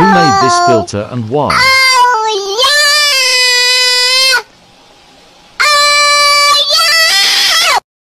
Who made this filter and why?